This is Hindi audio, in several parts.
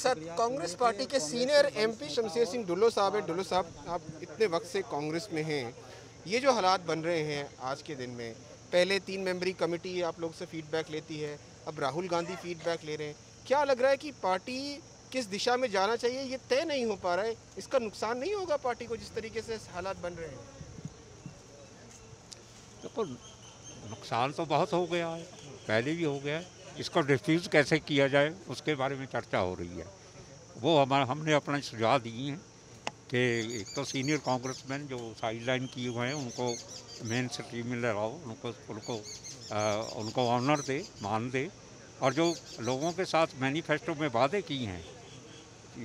साथ कांग्रेस पार्टी के सीनियर एमपी शमशेर सिंह डुल्लो साहब है। डुल्लो साहब, आप इतने वक्त से कांग्रेस में हैं। ये जो हालात बन रहे हैं आज के दिन में, पहले तीन मेंबरी कमेटी आप लोग से फीडबैक लेती है, अब राहुल गांधी फीडबैक ले रहे हैं। क्या लग रहा है कि पार्टी किस दिशा में जाना चाहिए? ये तय नहीं हो पा रहा है। इसका नुकसान नहीं होगा पार्टी को जिस तरीके से हालात बन रहे हैं? देखो, नुकसान तो बहुत हो गया है। पहले भी हो गया है। इसको डिफ्यूज़ कैसे किया जाए उसके बारे में चर्चा हो रही है। वो हमारा हमने अपना सुझाव दिए हैं कि एक तो सीनियर कांग्रेसमैन जो साइड लाइन किए हुए हैं उनको मेन स्ट्रीम में लगाओ उनको उनको आ, उनको ऑनर दे मान दे। और जो लोगों के साथ मैनिफेस्टो में वादे किए हैं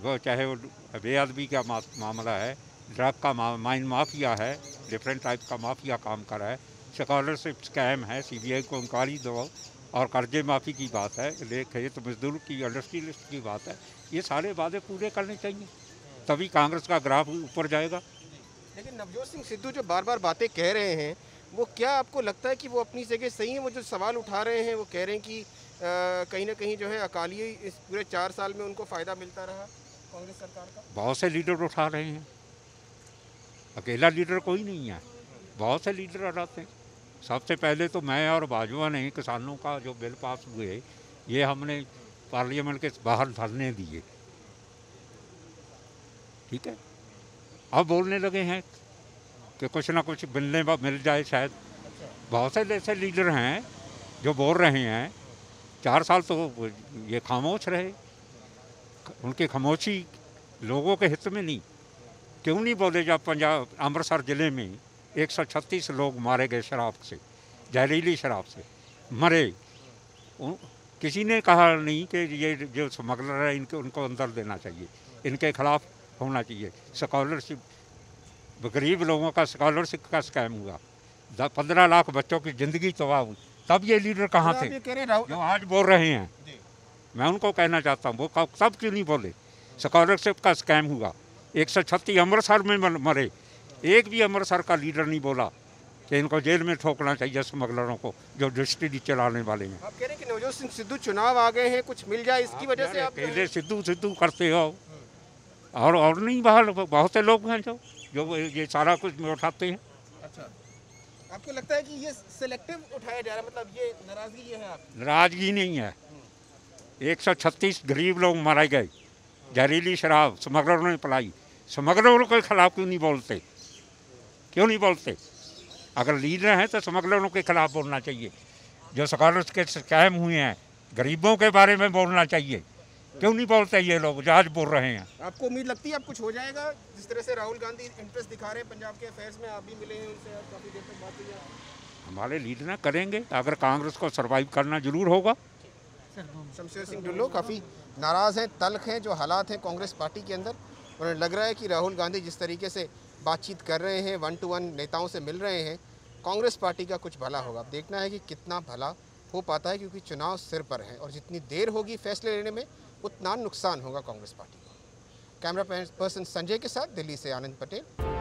वो चाहे वो बेअदबी का मामला है ड्रग का मा, माइन माफिया है डिफरेंट टाइप का माफिया काम कर रहा है स्कॉलरशिप स्कैम है सीबीआई को इंक्वायरी दो और कर्जे माफ़ी की बात है लेख है तो मजदूर की इंडस्ट्री लिस्ट की बात है। ये सारे वादे पूरे करने चाहिए तभी कांग्रेस का ग्राफ ऊपर जाएगा। लेकिन नवजोत सिंह सिद्धू जो बार बार बातें कह रहे हैं वो क्या आपको लगता है कि वो अपनी जगह सही है वो जो सवाल उठा रहे हैं वो कह रहे हैं कि आ, कहीं ना कहीं जो है अकाली इस पूरे चार साल में उनको फ़ायदा मिलता रहा कांग्रेस सरकार का? बहुत से लीडर उठा रहे हैं। अकेला लीडर कोई नहीं है। बहुत से लीडर उठाते हैं। सबसे पहले तो मैं और बाजवा ने किसानों का जो बिल पास हुए, ये हमने पार्लियामेंट के बाहर धरने दिए। ठीक है? अब बोलने लगे हैं कि कुछ ना कुछ मिलने मिल जाए शायद। बहुत से ऐसे लीडर हैं जो बोल रहे हैं, चार साल तो ये खामोश रहे। उनकी खामोशी लोगों के हित में नहीं। क्यों नहीं बोले जब पंजाब, अमृतसर ज़िले में? 136 लोग मारे गए शराब से जहरीली शराब से मरे। किसी ने कहा नहीं कि ये जो स्मगलर है इनके उनको अंदर देना चाहिए। इनके खिलाफ होना चाहिए। स्कॉलरशिप गरीब लोगों का स्कॉलरशिप का स्कैम हुआ। पंद्रह लाख बच्चों की ज़िंदगी तबाह हुई। तब ये लीडर कहाँ थे? जो आज बोल रहे हैं। मैं उनको कहना चाहता हूँ वो तब क्यों नहीं बोले? स्कॉलरशिप का स्कैम हुआ। एक सौ छत्तीस अमृतसर में मरे। एक भी अमृतसर का लीडर नहीं बोला कि इनको जेल में ठोकना चाहिए स्मगलरों को जो डिस्ट्री चलाने वाले हैं। आप कह रहे हैं कि नवजोत सिंह सिद्धू चुनाव आ गए हैं कुछ मिल जाए इसकी वजह से आप पहले सिद्धू सिद्धू करते हो। और और नहीं बाहर बहुत से लोग हैं जो जो ये सारा कुछ उठाते हैं। अच्छा। आपको लगता है कि ये सिलेक्टिव उठाया जा रहा है? मतलब ये नाराज़गी ये है आप नाराज़गी नहीं है। 136 गरीब लोग मारे गए। जहरीली शराब स्मगलरों ने पलाई। स्मगलरों के खिलाफ क्यों नहीं बोलते? क्यों नहीं बोलते? अगर लीडर हैं तो स्मगलरों के खिलाफ बोलना चाहिए। जो स्कॉलर्स के स्कैम हुए हैं गरीबों के बारे में बोलना चाहिए। क्यों नहीं बोलते ये लोग? जो आज बोल रहे हैं। आपको उम्मीद लगती है अब कुछ हो जाएगा? जिस तरह से राहुल गांधी इंटरेस्ट दिखा रहे हैं पंजाब के अफेयर्स में आप भी मिले हैं उनसे काफ़ी देर तक बात हुई हमारे लीडर ना करेंगे अगर कांग्रेस को सरवाइव करना ज़रूर होगा। शमशेर सिंह डुल्लो काफ़ी नाराज़ हैं तल्ख हैं जो हालात हैं कांग्रेस पार्टी के अंदर। उन्हें लग रहा है कि राहुल गांधी जिस तरीके से बातचीत कर रहे हैं वन टू वन नेताओं से मिल रहे हैं। कांग्रेस पार्टी का कुछ भला होगा। अब देखना है कि कितना भला हो पाता है क्योंकि चुनाव सिर पर है और जितनी देर होगी फैसले लेने में, उतना नुकसान होगा कांग्रेस पार्टी को। कैमरा पर्सन संजय के साथ दिल्ली से आनंद पटेल।